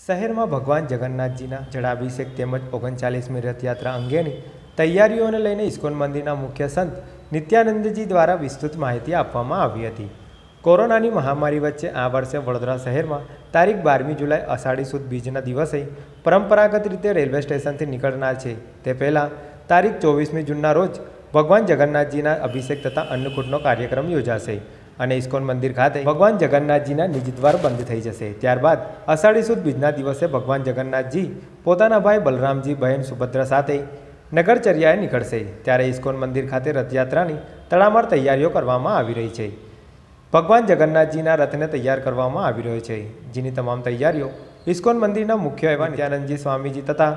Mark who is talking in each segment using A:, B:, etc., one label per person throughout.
A: શહેરમાં ભગવાન જગન્નાથજીના જળાભિષેક તેમજ ઓગણચાલીસમી રથયાત્રા અંગેની તૈયારીઓને લઈને ઇસ્કોન મંદિરના મુખ્ય સંત નિત્યાનંદજી દ્વારા વિસ્તૃત માહિતી આપવામાં આવી હતી. કોરોનાની મહામારી વચ્ચે આ વર્ષે વડોદરા શહેરમાં તારીખ બારમી જુલાઈ અષાઢી સુદ બીજના દિવસે પરંપરાગત રીતે રેલવે સ્ટેશનથી નીકળનાર છે. તે પહેલાં તારીખ ચોવીસમી જૂનના રોજ ભગવાન જગન્નાથજીના અભિષેક તથા અન્નકૂટનો કાર્યક્રમ યોજાશે. અને ઇસ્કોન મંદિર ખાતે ભગવાન જગન્નાથજીના નિજ દ્વાર બંધ થઈ જશે. ત્યારબાદ અષાઢી સુદ બીજના દિવસે ભગવાન જગન્નાથજી પોતાના ભાઈ બલરામજી, બહેન સુભદ્રા સાથે નગરચર્યાએ નીકળશે. ત્યારે ઇસ્કોન મંદિર ખાતે રથયાત્રાની તડામાર તૈયારીઓ કરવામાં આવી રહી છે. ભગવાન જગન્નાથજીના રથને તૈયાર કરવામાં આવી રહ્યો છે. જેની તમામ તૈયારીઓ ઇસ્કોન મંદિરના મુખ્ય એવા નિત્યાનંદજી સ્વામીજી તથા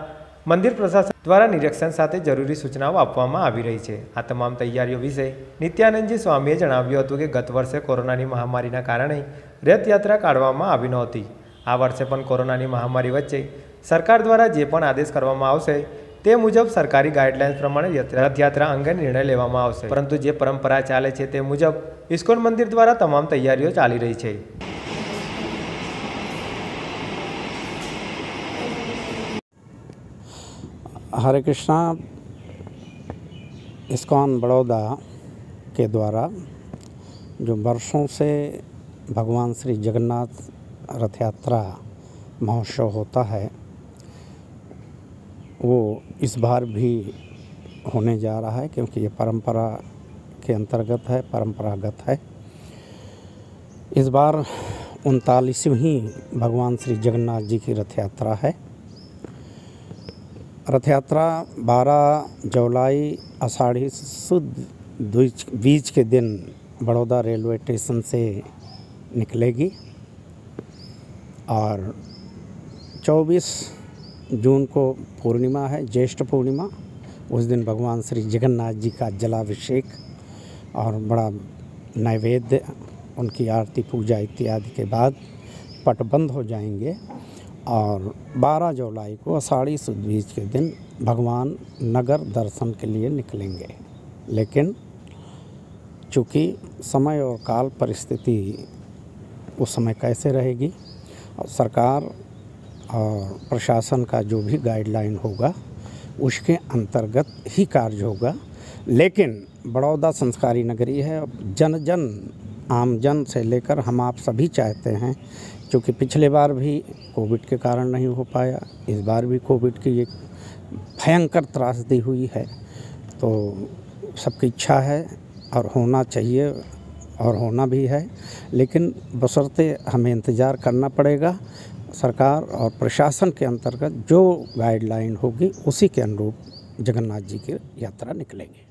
A: મંદિર પ્રશાસન દ્વારા નિરીક્ષણ સાથે જરૂરી સૂચનાઓ આપવામાં આવી રહી છે. આ તમામ તૈયારીઓ વિશે નિત્યાનંદજી સ્વામીએ જણાવ્યું હતું કે ગત વર્ષે કોરોનાની મહામારીના કારણે રથયાત્રા કાઢવામાં આવી નહોતી. આ વર્ષે પણ કોરોનાની મહામારી વચ્ચે સરકાર દ્વારા જે પણ આદેશ કરવામાં આવશે તે મુજબ સરકારી ગાઈડલાઇન્સ પ્રમાણે રથયાત્રા અંગે નિર્ણય લેવામાં આવશે. પરંતુ જે પરંપરા ચાલે છે તે મુજબ ઇસ્કોન મંદિર દ્વારા તમામ તૈયારીઓ ચાલી રહી છે.
B: हरे कृष्णा, इस्कॉन बड़ौदा के द्वारा, जो वर्षों से भगवान श्री जगन्नाथ रथ यात्रा महोत्सव होता है, वो इस बार भी होने जा रहा है क्योंकि ये परंपरा के अंतर्गत है, परंपरागत है। इस बार उनतालीसवीं भगवान श्री जगन्नाथ जी की रथ यात्रा है। रथ यात्रा 12 जुलाई आषाढ़ी शुद्ध द्विज- बीज के दिन बड़ौदा रेलवे स्टेशन से निकलेगी और 24 जून को पूर्णिमा है, ज्येष्ठ पूर्णिमा। उस दिन भगवान श्री जगन्नाथ जी का जलाभिषेक और बड़ा नैवेद्य, उनकी आरती, पूजा इत्यादि के बाद पट बंद हो जाएँगे। और 12 जुलाई को आषाढ़ी सुद बीज के दिन भगवान नगर दर्शन के लिए निकलेंगे। लेकिन चूँकि समय और काल परिस्थिति उस समय कैसे रहेगी, और सरकार और प्रशासन का जो भी गाइडलाइन होगा, उसके अंतर्गत ही कार्य होगा। लेकिन बड़ौदा संस्कारी नगरी है जन जन आम जन से लेकर हम आप सभी चाहते हैं, क्योंकि पिछले बार भी कोविड के कारण नहीं हो पाया, इस बार भी कोविड की एक भयंकर त्रासदी हुई है। तो सबकी इच्छा है और होना चाहिए और होना भी है, लेकिन बसरते हमें इंतज़ार करना पड़ेगा। सरकार और प्रशासन के अंतर्गत जो गाइडलाइन होगी, उसी के अनुरूप जगन्नाथ जी की यात्रा निकलेगी।